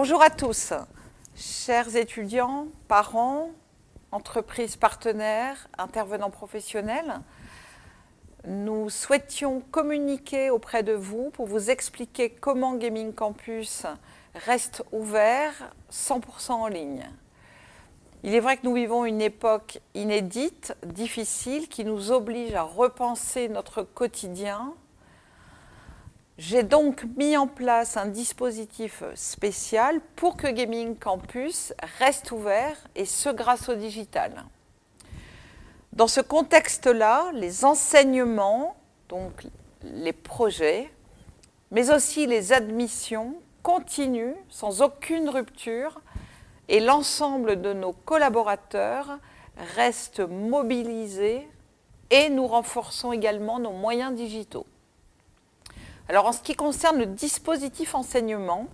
Bonjour à tous, chers étudiants, parents, entreprises partenaires, intervenants professionnels. Nous souhaitions communiquer auprès de vous pour vous expliquer comment Gaming Campus reste ouvert 100% en ligne. Il est vrai que nous vivons une époque inédite, difficile, qui nous oblige à repenser notre quotidien. J'ai donc mis en place un dispositif spécial pour que Gaming Campus reste ouvert, et ce grâce au digital. Dans ce contexte-là, les enseignements, donc les projets, mais aussi les admissions continuent sans aucune rupture et l'ensemble de nos collaborateurs reste mobilisés et nous renforçons également nos moyens digitaux. Alors en ce qui concerne le dispositif enseignement,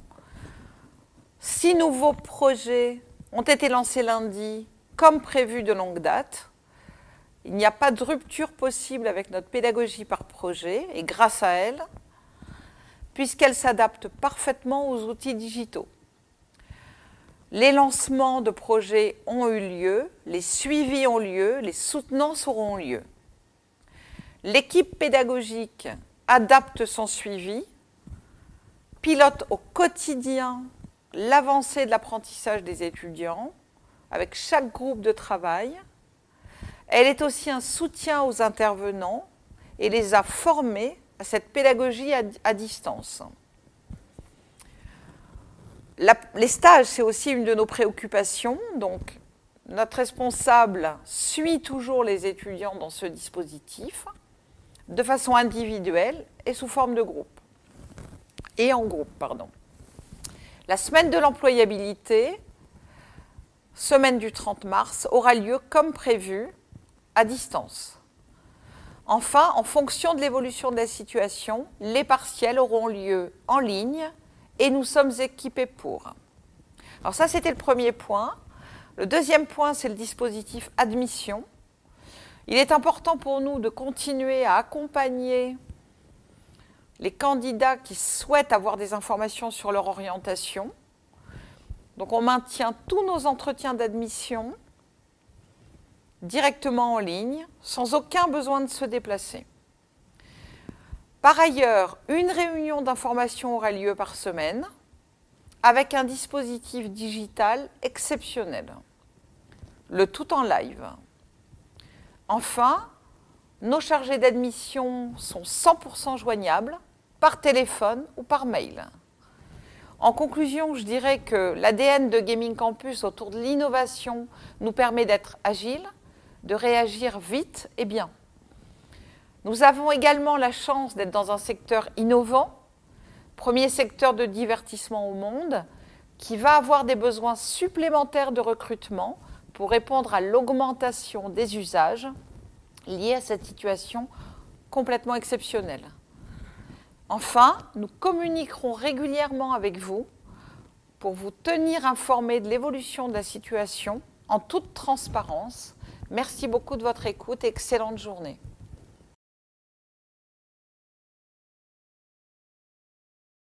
six nouveaux projets ont été lancés lundi comme prévu de longue date. Il n'y a pas de rupture possible avec notre pédagogie par projet et grâce à elle, puisqu'elle s'adapte parfaitement aux outils digitaux. Les lancements de projets ont eu lieu, les suivis ont lieu, les soutenances auront lieu. L'équipe pédagogique adapte son suivi, pilote au quotidien l'avancée de l'apprentissage des étudiants avec chaque groupe de travail. Elle est aussi un soutien aux intervenants et les a formés à cette pédagogie à, distance les stages, c'est aussi une de nos préoccupations. Donc, notre responsable suit toujours les étudiants dans ce dispositif, de façon individuelle et sous forme de groupe. Et en groupe, pardon. La semaine de l'employabilité, semaine du 30 mars, aura lieu comme prévu, à distance. Enfin, en fonction de l'évolution de la situation, les partiels auront lieu en ligne et nous sommes équipés pour. Alors ça, c'était le premier point. Le deuxième point, c'est le dispositif admission. Il est important pour nous de continuer à accompagner les candidats qui souhaitent avoir des informations sur leur orientation. Donc on maintient tous nos entretiens d'admission directement en ligne, sans aucun besoin de se déplacer. Par ailleurs, une réunion d'information aura lieu par semaine avec un dispositif digital exceptionnel, le tout en live. Enfin, nos chargés d'admission sont 100% joignables par téléphone ou par mail. En conclusion, je dirais que l'ADN de Gaming Campus autour de l'innovation nous permet d'être agile, de réagir vite et bien. Nous avons également la chance d'être dans un secteur innovant, premier secteur de divertissement au monde, qui va avoir des besoins supplémentaires de recrutement pour répondre à l'augmentation des usages liés à cette situation complètement exceptionnelle. Enfin, nous communiquerons régulièrement avec vous pour vous tenir informés de l'évolution de la situation en toute transparence. Merci beaucoup de votre écoute et excellente journée.